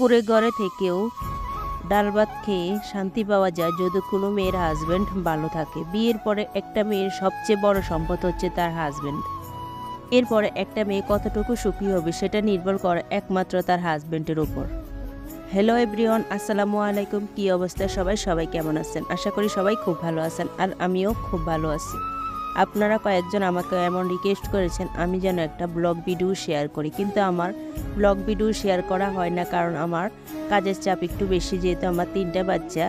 কুড়ে ঘরে থেকেও ডাল ভাত খেয়ে শান্তি পাওয়া যায় যদি কোনো মেয়ের হাজব্যান্ড ভালো থাকে। বিয়ের পরে একটা মেয়ের সবচেয়ে বড় সম্পদ হচ্ছে তার হাজব্যান্ড এরপরে একটা মেয়ে কতটুকু সুখী হবে সেটা নির্ভর করে একমাত্র তার হাজব্যান্ডের উপর। হ্যালো এভরিওয়ান আসসালামু আলাইকুম। কী অবস্থা সবাই? সবাই কেমন আছেন? আশা করি সবাই খুব ভালো আছেন আর আমিও খুব ভালো আছি। আপনারা কয়েকজন আমাকে এমন রিকোয়েস্ট করেছেন, আমি যেন একটা ব্লগ ভিডিও শেয়ার করি। কিন্তু আমার ব্লগ ভিডিও শেয়ার করা হয় না, কারণ আমার কাজের চাপ একটু বেশি, যেহেতু আমার তিনটা বাচ্চা।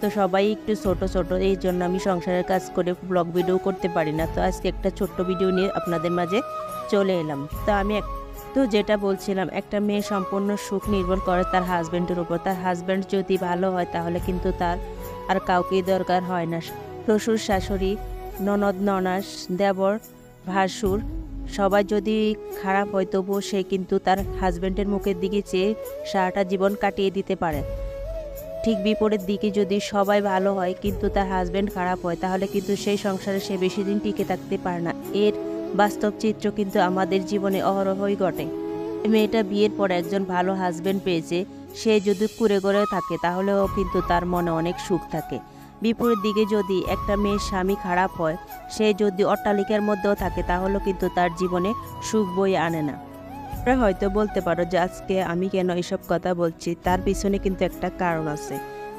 তো সবাই একটু ছোট ছোট, এই জন্য আমি সংসারের কাজ করে ব্লগ ভিডিও করতে পারি না। তো আজকে একটা ছোট্ট ভিডিও নিয়ে আপনাদের মাঝে চলে এলাম। তো আমি তো যেটা বলছিলাম, একটা মেয়ে সম্পূর্ণ সুখ নির্ভর করে তার হাজব্যান্ডের উপর। তার হাজব্যান্ড যদি ভালো হয়, তাহলে কিন্তু তার আর কাউকেই দরকার হয় না। শ্বশুর শাশুড়ি ননদ, ননাস, দেবর, ভাসুর, সবাই যদি খারাপ হয় তবুও সে কিন্তু তার হাজব্যান্ডের মুখের দিকে চেয়ে সারাটা জীবন কাটিয়ে দিতে পারে। ঠিক বিপরীত দিকে যদি সবাই ভালো হয় কিন্তু তার হাজব্যান্ড খারাপ হয়, তাহলে কিন্তু সেই সংসারে সে বেশি দিন টিকে থাকতে পারে না। এর বাস্তব চিত্র কিন্তু আমাদের জীবনে অহরহই ঘটে। মেয়েটা বিয়ের পর একজন ভালো হাজব্যান্ড পেয়েছে, সে যদি কুড়ে গড়ে থাকে তাহলেও কিন্তু তার মনে অনেক সুখ থাকে। বিপরীত দিকে যদি একটা মেয়ের স্বামী খারাপ হয়, সে যদি অট্টালিকার মধ্যেও থাকে তাহলেও কিন্তু তার জীবনে সুখ বই আনে না। তোমরা হয়তো বলতে পারো যে, আজকে আমি কেন এসব কথা বলছি? তার পিছনে কিন্তু একটা কারণ আছে।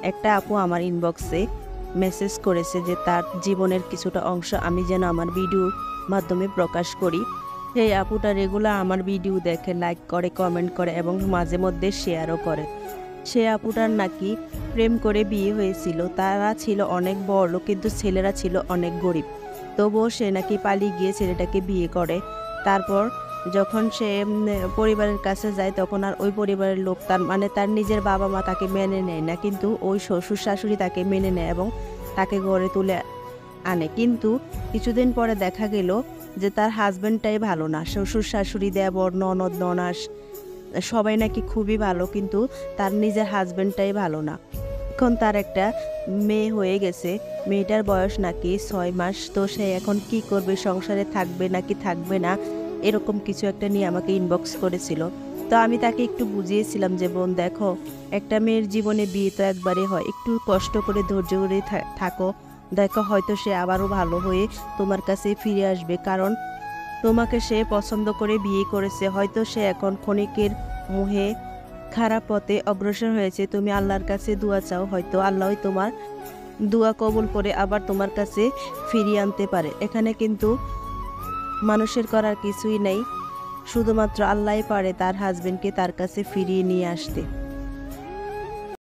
একটা আপু আমার ইনবক্সে মেসেজ করেছে যে, তার জীবনের কিছুটা অংশ আমি যেন আমার ভিডিওর মাধ্যমে প্রকাশ করি। সেই আপুটা রেগুলার আমার ভিডিও দেখে লাইক করে কমেন্ট করে এবং মাঝে মধ্যে শেয়ারও করে। সে আপুটার নাকি প্রেম করে বিয়ে হয়েছিল। তারা ছিল অনেক বড়, কিন্তু ছেলেরা ছিল অনেক গরিব। তবুও সে নাকি পালিয়ে গিয়ে ছেলেটাকে বিয়ে করে। তারপর যখন সে পরিবারের কাছে যায়, তখন আর ওই পরিবারের লোক তার মানে তার নিজের বাবা মা তাকে মেনে নেয় না। কিন্তু ওই শ্বশুর শাশুড়ি তাকে মেনে নেয় এবং তাকে গড়ে তুলে আনে। কিন্তু কিছুদিন পরে দেখা গেল যে তার হাজব্যান্ডটাই ভালো না। শ্বশুর শাশুড়ি দেবর, ননদ, ননাস সবাই নাকি খুবই ভালো, কিন্তু তার নিজের হাজব্যান্ডটাই ভালো না। এখন তার একটা মেয়ে হয়ে গেছে, মেয়েটার বয়স নাকি ছয় মাস, তো সে এখন কি করবে, সংসারে থাকবে নাকি থাকবে না, এরকম কিছু একটা নিয়ে আমাকে ইনবক্স করেছিল। তো আমি তাকে একটু বুঝিয়েছিলাম যে, বোন, দেখো, একটা মেয়ের জীবনে বিয়ে তো একবারে হয়, একটু কষ্ট করে ধৈর্য করে থাকো। দেখো, হয়তো সে আবারও ভালো হয়ে তোমার কাছে ফিরে আসবে, কারণ তোমাকে সে পছন্দ করে বিয়ে করেছে। হয়তো সে এখন ক্ষণিকের মুহে খারাপ পথে অগ্রসর হয়েছে। তুমি আল্লাহর কাছে দোয়া চাও, হয়তো আল্লাহই তোমার দোয়া কবুল করে আবার তোমার কাছে ফিরিয়ে আনতে পারে। এখানে কিন্তু মানুষের করার কিছুই নেই। শুধুমাত্র আল্লাহই পারে তার হাজবেন্ডকে তার কাছে ফিরিয়ে নিয়ে আসতে।